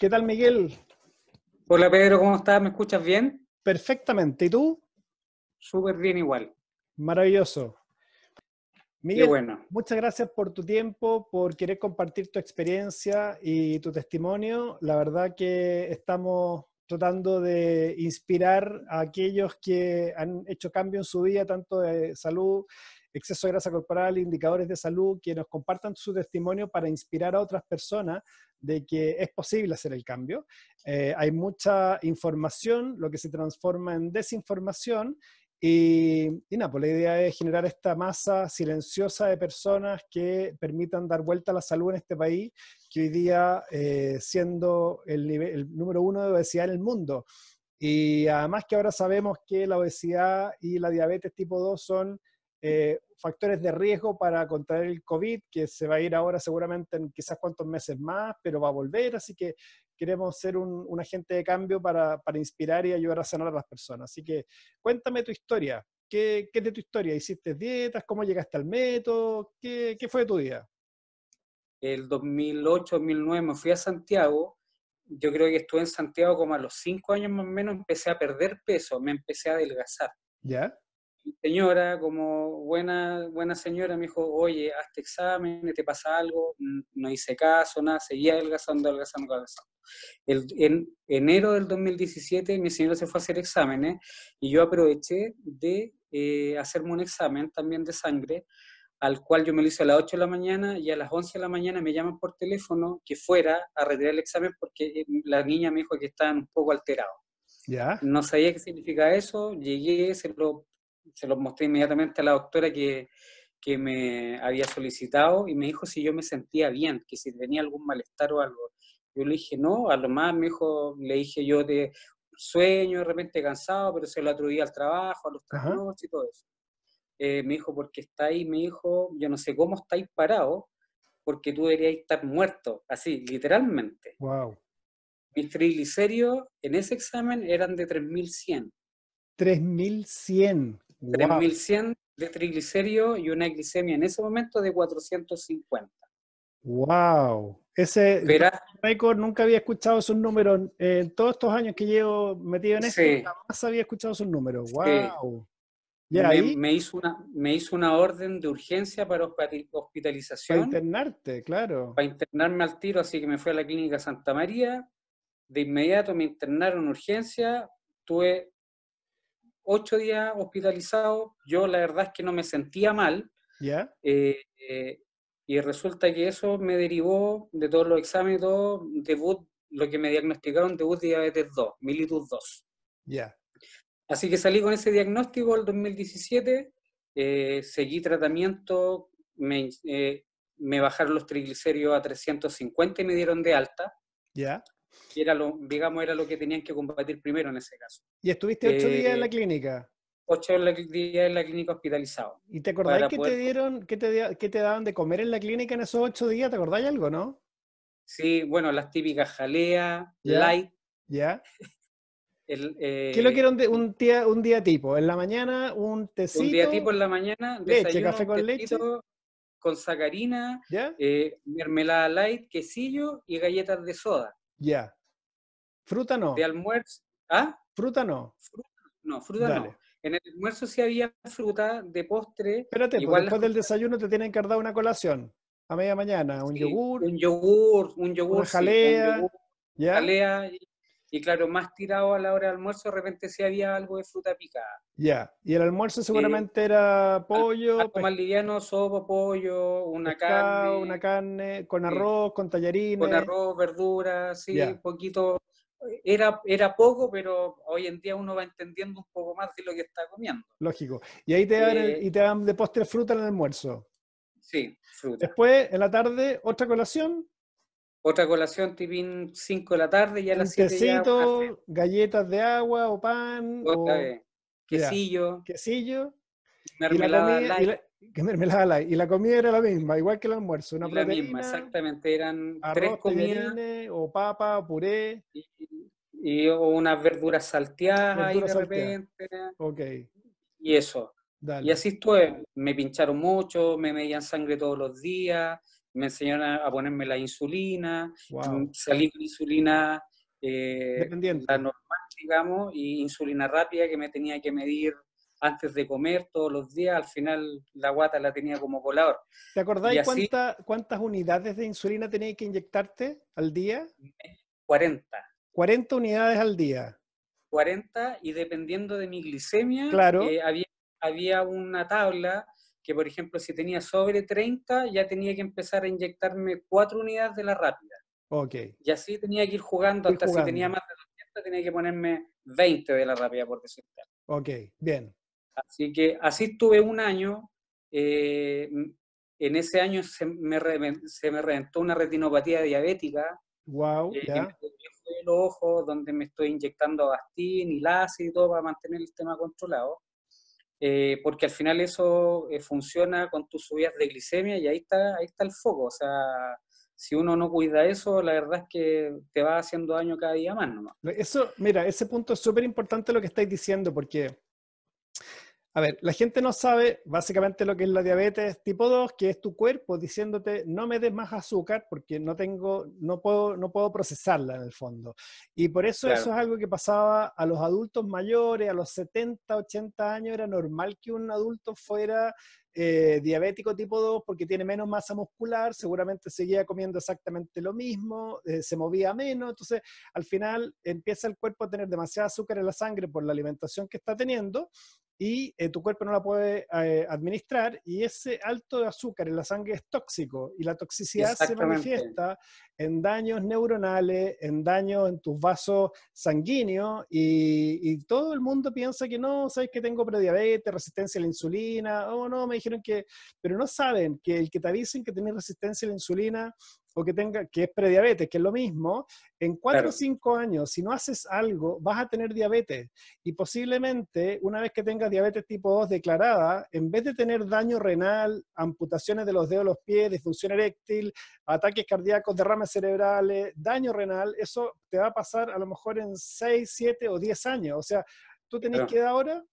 ¿Qué tal, Miguel? Hola, Pedro, ¿cómo estás? ¿Me escuchas bien? Perfectamente. ¿Y tú? Súper bien igual. Maravilloso. Miguel, Qué bueno. muchas gracias por tu tiempo, por querer compartir tu experiencia y tu testimonio. La verdad que estamos tratando de inspirar a aquellos que han hecho cambio en su vida, tanto de salud, exceso de grasa corporal, indicadores de salud, que nos compartan su testimonio para inspirar a otras personas de que es posible hacer el cambio. Eh, hay mucha información, lo que se transforma en desinformación, y, y, nada, pues la idea es generar esta masa silenciosa de personas que permitan dar vuelta a la salud en este país, que hoy día eh, siendo el, nivel, el número uno de obesidad en el mundo. Y además que ahora sabemos que la obesidad y la diabetes tipo 2 son eh, factores de riesgo para contraer el COVID, que se va a ir ahora seguramente en quizás cuantos meses más, pero va a volver, así que queremos ser un, un agente de cambio para, para, inspirar y ayudar a sanar a las personas. Así que cuéntame tu historia. ¿Qué, qué es de tu historia? ¿Hiciste dietas? ¿Cómo llegaste al método? ¿Qué, qué fue de tu día? El 2008-2009 me fui a Santiago. Yo creo que estuve en Santiago como a los cinco años más o menos, empecé a perder peso, me empecé a adelgazar. ¿Ya? Señora, como buena, buena señora, me dijo, oye, hazte examen, te pasa algo, no hice caso, nada, seguía adelgazando, adelgazando, adelgazando. El, en enero del 2017 mi señora se fue a hacer exámenes y yo aproveché de eh, hacerme un examen también de sangre, al cual yo me lo hice a las 8 de la mañana y a las 11 de la mañana me llaman por teléfono que fuera a retirar el examen porque eh, la niña me dijo que estaba un poco alterado. ¿Ya? No sabía qué significa eso, llegué, se lo se lo mostré inmediatamente a la doctora que, que, me había solicitado y me dijo si yo me sentía bien, que si tenía algún malestar o algo. Yo le dije, no, a lo más me dijo, le dije yo de sueño, de repente cansado, pero se lo atribuía al trabajo, a los trasnochos y todo eso. Eh, me dijo, porque está ahí, me dijo, yo no sé cómo estáis parados, porque tú deberías estar muerto, así, literalmente. Wow. Mis triglicéridos en ese examen eran de 3100. 3100. 3100 de triglicéridos y una glicemia en ese momento de 450. ¡Wow! Ese récord, nunca había escuchado esos números. En todos estos años que llevo metido en esto, sí. jamás había escuchado esos números. ¡Wow! Sí. ¿Ya me, me, hizo una, me hizo una orden de urgencia para hospitalización. Para internarte, claro. Para internarme al tiro, así que me fui a la clínica Santa María. De inmediato me internaron en urgencia. Tuve ocho días hospitalizado, yo la verdad es que no me sentía mal. ¿Ya? Eh, eh, y resulta que eso me derivó de todos los exámenes, todo, debut, lo que me diagnosticaron, debut de diabetes 2, mellitus 2. Ya. Así que salí con ese diagnóstico el 2017, eh, seguí tratamiento, me, me, bajaron los triglicéridos a 350 y me dieron de alta. Ya era lo, digamos, era lo que tenían que combatir primero en ese caso. ¿Y estuviste ocho eh, días en la clínica? Ocho días en la clínica hospitalizado. ¿Y te acordás que poder... te dieron, qué te, qué te daban de comer en la clínica en esos ocho días? ¿Te acordás algo, no? Sí, bueno, las típicas jalea, light. ¿Ya? El, eh, ¿Qué es lo que era un, un, día, un día tipo? En la mañana, un tecito. Un día tipo en la mañana, leche, café con leche. Con sacarina, ¿Ya? Eh, mermelada light, quesillo y galletas de soda. Ya. Fruta no. De almuerzo. ¿Ah? Fruta no. Fruta, no, fruta Dale. no. En el almuerzo sí había fruta de postre. Espérate, igual después del desayuno te tienen que dar una colación. A media mañana, un sí, yogur. Un yogur, un yogur. Una jalea. Sí, un yogur, ¿ya? jalea y, y, claro, más tirado a la hora de almuerzo, de repente sí había algo de fruta picada. Ya. Y el almuerzo seguramente eh, era pollo. Algo más liviano, sopa, pollo, una pescado, carne. Una carne, con arroz, con tallarines. Con arroz, verduras, sí, Ya. un poquito era, era poco, pero hoy en día uno va entendiendo un poco más de lo que está comiendo. Lógico. Y ahí te dan, Eh, el- y te dan de postre fruta en el almuerzo. Sí, fruta. Después, en la tarde, otra colación, Otra colación, tipín 5 de la tarde, y a las 7 ya una cena. tecito, galletas de agua o pan, o Otra vez. Quesillo, quesillo, y la mermelada comida, y la, que mermelada light. Y la comida era la misma, igual que el almuerzo. Una la misma, exactamente. Eran tres comidas o papa, o puré. y, y unas verduras salteadas ahí de Verduras salteadas. repente. Ok. Y eso. Y así estuve, me pincharon mucho, me medían sangre todos los días, me enseñaron a, ponerme la insulina, mm, salí con insulina eh, la normal, digamos, y insulina rápida que me tenía que medir antes de comer todos los días, al final la guata la tenía como colador. ¿Te acordáis cuántas unidades de insulina tenías que inyectarte al día? 40. 40 unidades al día. 40 y dependiendo de mi glicemia, claro. Eh, había, había una tabla que, por ejemplo, si tenía sobre 30, ya tenía que empezar a inyectarme 4 unidades de la rápida. Ok. Y así tenía que ir jugando, hasta si tenía más de 200, tenía que ponerme 20 de la rápida, por decirte. Ok, bien. Así que así estuve un año. Eh, en ese año se me, se me reventó una retinopatía diabética. Wow, eh, el ojo, donde me estoy inyectando bastín y láser y todo para mantener el sistema controlado. Eh, porque al final eso funciona con tus subidas de glicemia y ahí está, ahí está el foco. O sea, si uno no cuida eso, la verdad es que te va haciendo daño cada día más. ¿no? Eso, mira, ese punto es súper importante lo que estáis diciendo, porque a ver, la gente no sabe básicamente lo que es la diabetes tipo 2, que es tu cuerpo diciéndote no me des más azúcar porque no tengo, no puedo, no puedo procesarla en el fondo. Y por eso eso es algo que pasaba a los adultos mayores, a los 70, 80 años, era normal que un adulto fuera eh, diabético tipo 2 porque tiene menos masa muscular, seguramente seguía comiendo exactamente lo mismo, eh, se movía menos, entonces al final empieza el cuerpo a tener demasiado azúcar en la sangre por la alimentación que está teniendo y eh, tu cuerpo no la puede administrar y ese alto de azúcar en la sangre es tóxico y la toxicidad se manifiesta en daños neuronales, en daños en tus vasos sanguíneos y, y, todo el mundo piensa que no, sabes que tengo prediabetes, resistencia a la insulina, oh no, me dijeron que, pero no saben que el que te avisen que tienes resistencia a la insulina o que tenga, que es prediabetes, que es lo mismo, en cuatro o cinco años, si no haces algo, vas a tener diabetes. Y posiblemente, una vez que tengas diabetes tipo 2 declarada, en vez de tener daño renal, amputaciones de los dedos de los pies, disfunción eréctil, ataques cardíacos, derrames cerebrales, daño renal, eso te va a pasar a lo mejor en 6, 7 o 10 años. O sea, ¿tú tenés que edad ahora?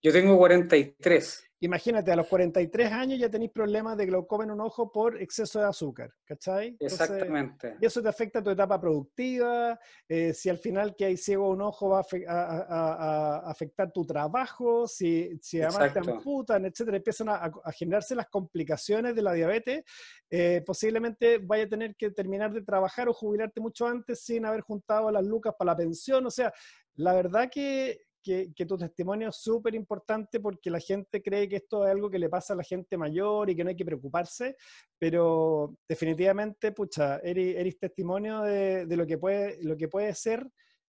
Yo tengo 43. Imagínate, a los 43 años ya tenéis problemas de glaucoma en un ojo por exceso de azúcar, ¿cachai? Exactamente. Y eso te afecta a tu etapa productiva, eh, si al final que hay ciego un ojo va a, afectar tu trabajo, si, si además te amputan, etcétera, empiezan a, generarse las complicaciones de la diabetes, eh, posiblemente vaya a tener que terminar de trabajar o jubilarte mucho antes sin haber juntado las lucas para la pensión, o sea, la verdad que que, tu testimonio es súper importante porque la gente cree que esto es algo que le pasa a la gente mayor y que no hay que preocuparse, pero definitivamente, pucha, eres, testimonio de, lo, que puede, lo que puede ser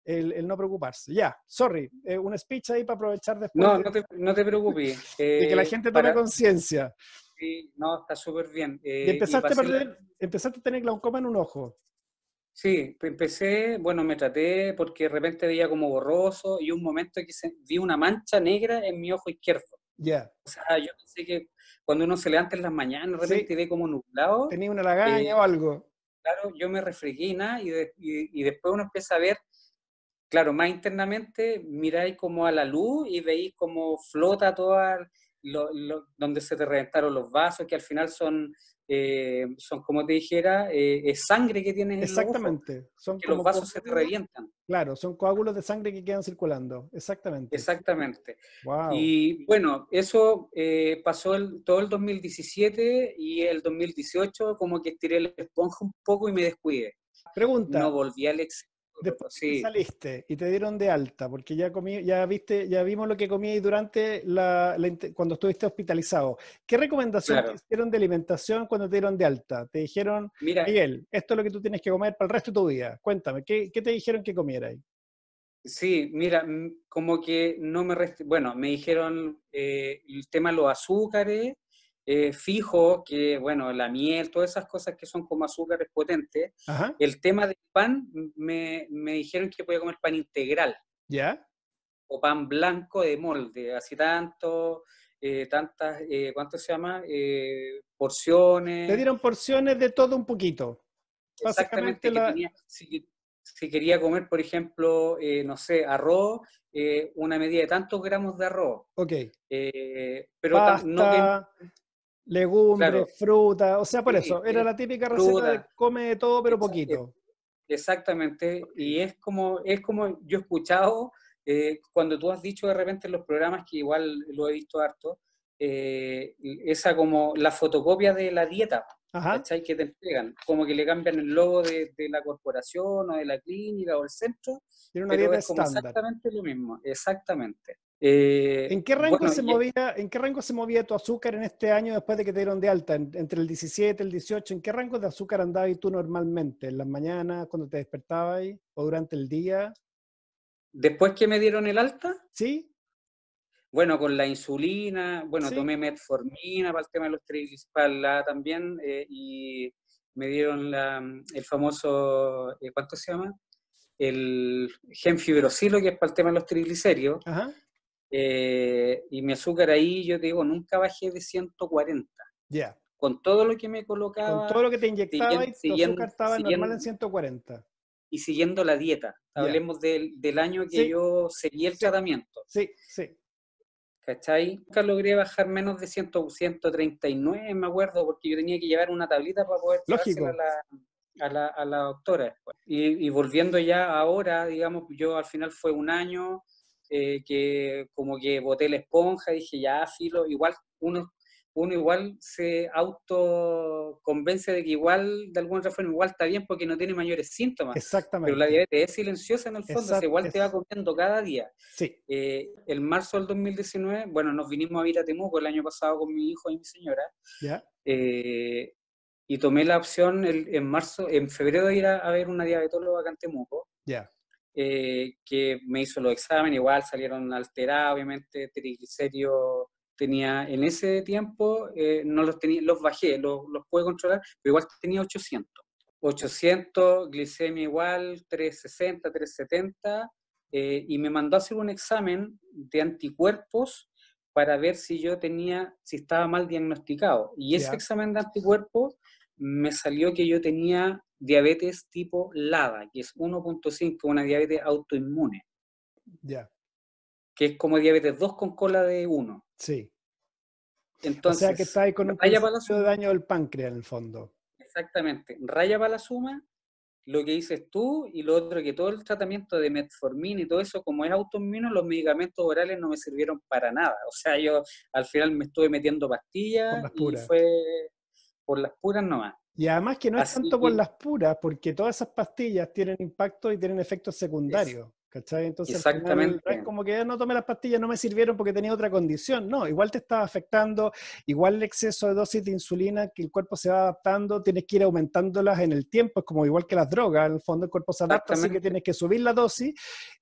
el, no preocuparse. Ya, sorry, eh, un speech ahí para aprovechar después. No, no, te, no te preocupes. y que la eh, gente tome conciencia. Sí, no, está súper bien. y eh, empezaste, a perder, empezaste a tener glaucoma en un ojo. Sí, empecé, bueno, me traté porque de repente veía como borroso y un momento que vi una mancha negra en mi ojo izquierdo. Ya. O sea, yo pensé que cuando uno se levanta en las mañanas, de repente ve como nublado. Tenía una lagaña eh, o algo. Claro, yo me refregué y, y, después uno empieza a ver, claro, más internamente, miráis como a la luz y veis como flota toda, lo, donde se te reventaron los vasos, que al final son eh, son como te dijera, eh, es sangre que tienes Exactamente. en los son que los vasos se te revientan. Claro, son coágulos de sangre que quedan circulando. Exactamente. Exactamente. Y bueno, eso eh, pasó el, todo el 2017 y el 2018 como que tiré el esponja un poco y me descuidé. Pregunta. No volví al éxito. Después saliste y te dieron de alta, porque ya comí, ya viste, ya vimos lo que comí durante la, cuando estuviste hospitalizado. ¿Qué recomendación te hicieron de alimentación cuando te dieron de alta? Te dijeron, Miguel, esto es lo que tú tienes que comer para el resto de tu vida. Cuéntame, ¿qué, te dijeron que comieras? Sí, mira, como que no me... Bueno, me dijeron eh, el tema de los azúcares, eh, fijo, que bueno, la miel, todas esas cosas que son como azúcares potentes. El tema del pan, me, me, dijeron que podía comer pan integral. ¿Ya? O pan blanco de molde, así tanto, eh, tantas, eh, ¿cuánto se llama? Eh, porciones. Te dieron porciones de todo un poquito. Exactamente, la... si quería comer, por ejemplo, eh, no sé, arroz, una medida de tantos gramos de arroz. Ok. Pero Pasta, no legumbres, Claro. fruta, o sea, por Sí, eso, era eh, la típica receta de come de todo, pero poquito. Exactamente, y es como, es como yo he escuchado, eh, cuando tú has dicho de repente en los programas, que igual lo he visto harto, eh, esa como la fotocopia de la dieta, Ajá. Que te entregan, como que le cambian el logo de, de la corporación o de la clínica o el centro, Tiene una pero dieta es como exactamente lo mismo, exactamente. Eh, ¿En qué, rango bueno, se movía, ¿En qué rango se movía tu azúcar en este año después de que te dieron de alta? En- entre el 17 y el 18, ¿en qué rango de azúcar andabas tú normalmente? ¿En las mañanas, cuando te despertabas? ¿O durante el día? Después que me dieron el alta, ¿Sí? Bueno, con la insulina, bueno, Sí. tomé metformina para el tema de los triglicéridos también, eh, y me dieron la, el famoso, eh, ¿cuánto se llama? El genfibrosilo, que es para el tema de los triglicéridos, Ajá. eh, y mi azúcar ahí, yo te digo, nunca bajé de 140. Ya. Con todo lo que me Con colocaba todo lo que te inyectabas, tu siguiendo- azúcar estaba normal en siguiendo- 140. y siguiendo la dieta. Hablemos del, del año que Sí. yo seguí el tratamiento. Sí, sí. ¿Cachai? Nunca logré bajar menos de 100, 139, me acuerdo, porque yo tenía que llevar una tablita para poder a la, a la, a la doctora. Y, y volviendo ya ahora, digamos, yo al final fue un año eh, que como que boté la esponja, dije, ya, filo, igual uno, uno igual se autoconvence de que igual, de alguna otra forma, igual está bien porque no tiene mayores síntomas. Exactamente. Pero la diabetes es silenciosa en el fondo, o sea, Exacto, igual te va comiendo cada día. Sí. Eh, el marzo del 2019, bueno, nos vinimos a ir a Temuco el año pasado con mi hijo y mi señora, ¿Ya? eh, y tomé la opción el- en marzo, en febrero de ir a, a ver una diabetóloga acá en Temuco, Ya. eh, que me hizo los exámenes, igual salieron alterados, obviamente, triglicéridos tenía, en ese tiempo, eh, no los tenía, los bajé, los, los pude controlar, pero igual tenía 800. 800, glicemia igual, 360, 370, eh, y me mandó a hacer un examen de anticuerpos para ver si yo tenía, si estaba mal diagnosticado. Y ese examen de anticuerpos me salió que yo tenía diabetes tipo LADA, que es 1.5, una diabetes autoinmune, Ya. Que es como diabetes 2 con cola de 1. Sí. Entonces, o sea que está ahí con un raya para la de daño del páncreas en el fondo. Exactamente. Raya para la suma, lo que dices tú, y lo otro que todo el tratamiento de metformina y todo eso, como es autoinmune, los medicamentos orales no me sirvieron para nada. O sea, yo al final me estuve metiendo pastillas las y fue por las puras nomás. Y además que no es tanto por las puras, porque todas esas pastillas tienen impacto y tienen efectos secundarios. ¿Cachai? Entonces, final, es como que "Ah, no tomé las pastillas, no me sirvieron porque tenía otra condición. No, igual te estaba afectando, igual el exceso de dosis de insulina que el cuerpo se va adaptando, tienes que ir aumentándolas en el tiempo, es como igual que las drogas, en el fondo el cuerpo se adapta, así que tienes que subir la dosis.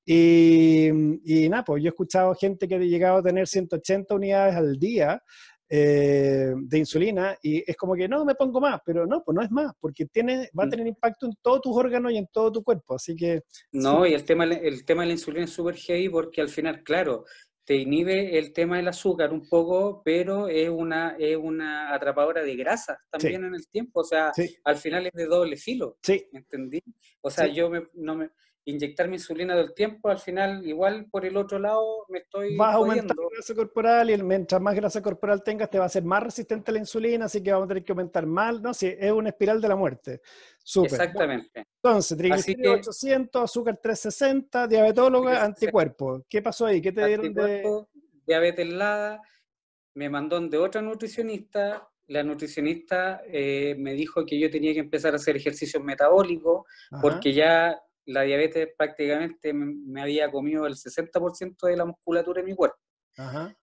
Y, y nada, pues yo he escuchado gente que ha llegado a tener 180 unidades al día eh, de insulina y es como que no, me pongo más, pero no, pues no es más, porque tiene, va a Mm. tener impacto en todos tus órganos y en todo tu cuerpo, así que No, y el tema, el tema de la insulina es súper heavy porque al final, claro, te inhibe el tema del azúcar un poco, pero es una, es una atrapadora de grasa también en el tiempo. O sea, sí, al final es de doble filo, sí, ¿entendí? O sea, yo me, no me, inyectar mi insulina todo el tiempo, al final, igual por el otro lado, me estoy vas a aumentar la grasa corporal y el- mientras más grasa corporal tengas te va a ser más resistente a la insulina, así que vamos a tener que aumentar más, no, sí, es una espiral de la muerte. Súper. Exactamente. Entonces, triglicéridos que- 800, azúcar 360, diabetóloga, 360. anticuerpos. ¿Qué pasó ahí? ¿Qué te dieron de...? Diabetes LADA, me mandó donde otra nutricionista. La nutricionista eh, me dijo que yo tenía que empezar a hacer ejercicios metabólicos porque ya la diabetes prácticamente me, había comido el 60% de la musculatura de mi cuerpo. ajá,